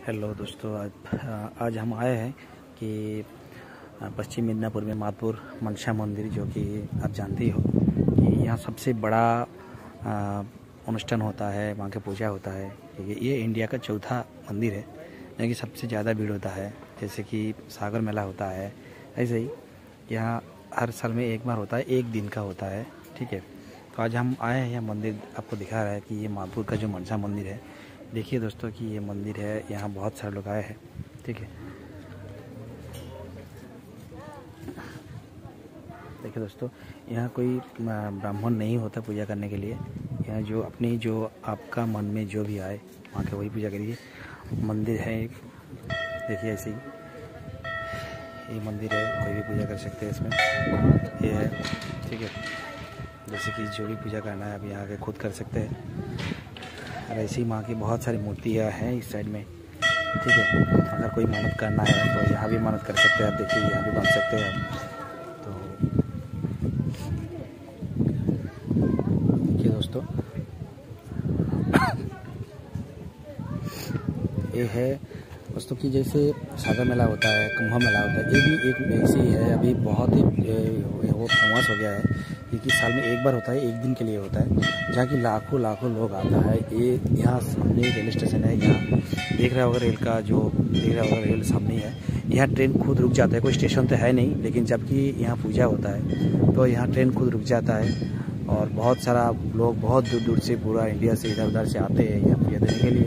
Hello दोस्तों, आज आज हम आए हैं कि पश्चिम मिदनापुर में मातपुर मनसा मंदिर, जो कि आप जानते हो कि यहाँ सबसे बड़ा अनुष्ठान होता है, वहाँ की पूजा होता है। क्योंकि ये इंडिया का चौथा मंदिर है यहाँ कि सबसे ज़्यादा भीड़ होता है। जैसे कि सागर मेला होता है, ऐसे ही यहाँ हर साल में एक बार होता है, एक दिन का होता है, ठीक है। तो आज हम आए हैं, यह मंदिर आपको दिखा रहा है कि ये माधपुर का जो मनसा मंदिर है देखिए दोस्तों कि ये मंदिर है, यहाँ बहुत सारे लोग आए हैं, ठीक है? देखिए दोस्तों, यहाँ कोई ब्राह्मण नहीं होता पूजा करने के लिए। यहाँ जो अपनी, जो आपका मन में जो भी आए, वहाँ के वही पूजा करिए। मंदिर है एक, देखिए ऐसे ही। ये मंदिर है, कोई भी पूजा कर सकते हैं इसमें। ये है, ठीक है? जैसे कि जो भी पूजा करना है अभी यहाँ के खुद कर सकते हैं। और ऐसी माँ की बहुत सारी मूर्तियाँ हैं इस साइड में। ठीक है, अगर कोई मेहनत करना है तो यहाँ भी मेहनत कर सकते हैं, आप देखिए, यहाँ भी बन सकते हैं तो देखिए दोस्तों, ये है दोस्तों की जैसे सागर मेला होता है, कुंभ मेला होता है, ये भी एक ऐसी है, अभी बहुत ही हो गया है। क्योंकि साल में एक बार होता है, एक दिन के लिए होता है। जहाँ की लाखों लाखों लोग आता है। ये यहाँ सामने रेल स्टेशन है। यहाँ देख रहा होगा रेल का जो, देख रहा होगा रेल सामने है। यहाँ ट्रेन खुद रुक जाता है। कोई स्टेशन तो है नहीं, लेकिन जबकि यहाँ पूजा होता है तो यहाँ ट्रेन खुद रुक जाता है। और बहुत सारा लोग बहुत दूर दूर से पूरा इंडिया से इधर उधर से आते हैं यहाँ पूजा देने के लिए।